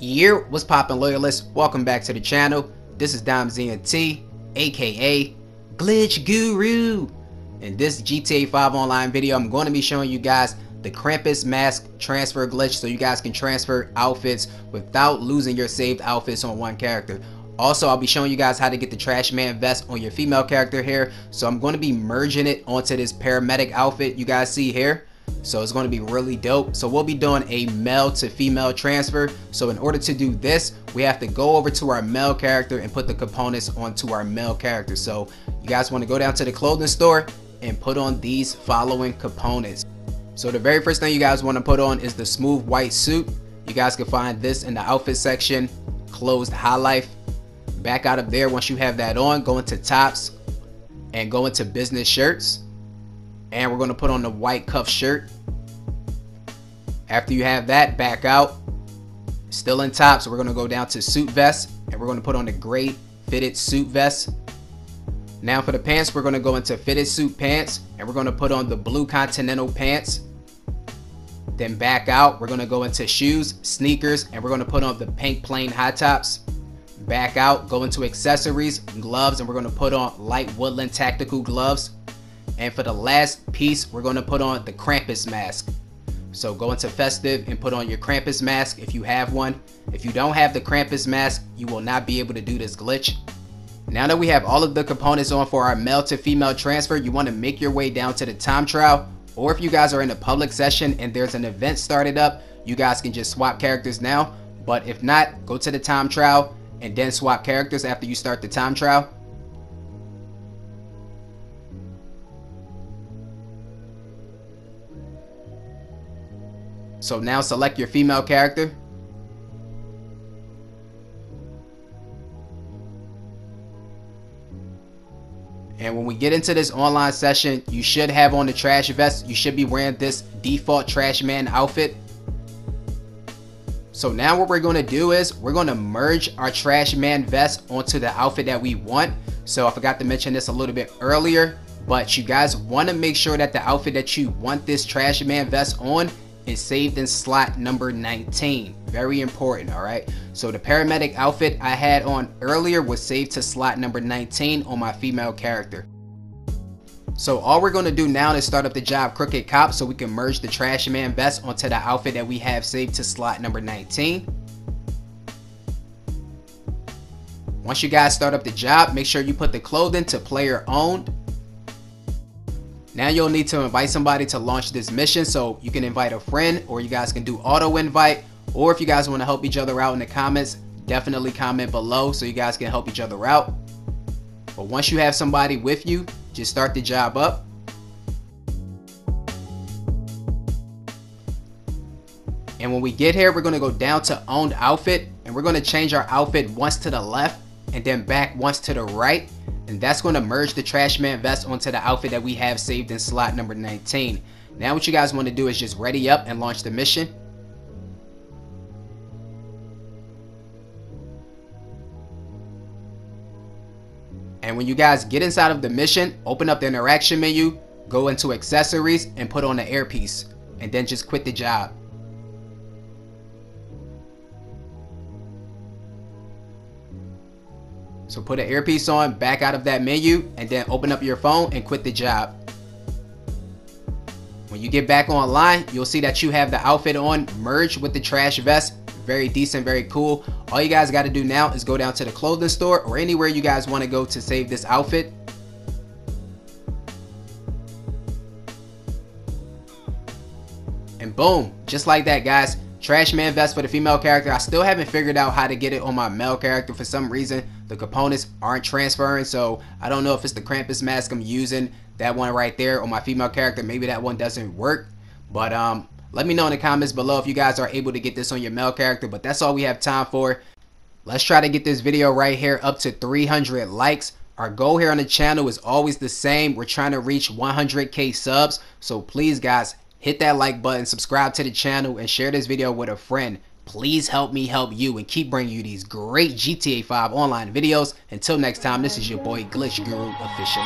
Year what's poppin' loyalists? Welcome back to the channel. This is Dimez ENT, aka Glitch Guru. In this GTA 5 online video, I'm going to be showing you guys the Krampus mask transfer glitch so you guys can transfer outfits without losing your saved outfits on one character. Also, I'll be showing you guys how to get the Trash Man vest on your female character here. So I'm going to be merging it onto this paramedic outfit you guys see here. So it's going to be really dope. So we'll be doing a male to female transfer. So in order to do this, we have to go over to our male character and put the components onto our male character. So you guys want to go down to the clothing store and put on these following components. So the very first thing you guys want to put on is the smooth white suit. You guys can find this in the outfit section, closed high life. Back out of there once you have that on, go into tops and go into business shirts. And we're going to put on the white cuff shirt. After you have that back out still in top so we're going to go down to suit vest and we're going to put on the gray fitted suit vest. Now for the pants we're going to go into fitted suit pants and we're going to put on the blue continental pants. Then back out we're going to go into shoes sneakers and we're going to put on the pink plain high tops back out go into accessories gloves and we're going to put on light woodland tactical gloves and for the last piece, we're going to put on the Krampus mask. So go into festive and put on your Krampus mask if you have one. If you don't have the Krampus mask, you will not be able to do this glitch. Now that we have all of the components on for our male to female transfer, you want to make your way down to the time trial. Or if you guys are in a public session and there's an event started up, you guys can just swap characters now. But if not, go to the time trial and then swap characters after you start the time trial. So now select your female character. And when we get into this online session, you should have on the trash vest. You should be wearing this default trash man outfit. So now what we're to do is we're to merge our trash man vest onto the outfit that we want. So I forgot to mention this a little bit earlier, but you guys want to make sure that the outfit that you want this trash man vest on is saved in slot number 19. Very important, all right? So the paramedic outfit I had on earlier was saved to slot number 19 on my female character. So all we're going to do now is start up the job Crooked Cop so we can merge the Trash Man vest onto the outfit that we have saved to slot number 19. Once you guys start up the job, make sure you put the clothing to player owned now you'll need to invite somebody to launch this mission. So you can invite a friend or you guys can do auto invite. Or if you guys want to help each other out in the comments, definitely comment below so you guys can help each other out. But once you have somebody with you, just start the job up. And when we get here, we're to go down to owned outfit and we're to change our outfit once to the left and then back once to the right. And that's to merge the trash man vest onto the outfit that we have saved in slot number 19 now what you guys want to do is just ready up and launch the mission and when you guys get inside of the mission open up the interaction menu go into accessories and put on the earpiece and then just quit the job So put an earpiece on, back out of that menu, and then open up your phone and quit the job. When you get back online, you'll see that you have the outfit on merged with the trash vest. Very decent, very cool. All you guys got to do now is go down to the clothing store or anywhere you guys want to go to save this outfit. And boom, just like that guys, Trash Man vest for the female character. I still haven't figured out how to get it on my male character for some reason. The components aren't transferring, so I don't know if it's the Krampus mask I'm using. That one right there on my female character, maybe that one doesn't work. But um, let me know in the comments below if you guys are able to get this on your male character. But that's all we have time for. Let's try to get this video right here up to 300 likes. Our goal here on the channel is always the same. We're trying to reach 100k subs. So please guys, hit that like button, subscribe to the channel, and share this video with a friend. Please help me help you and keep bringing you these great GTA 5 online videos. Until next time, this is your boy Glitch Guru official.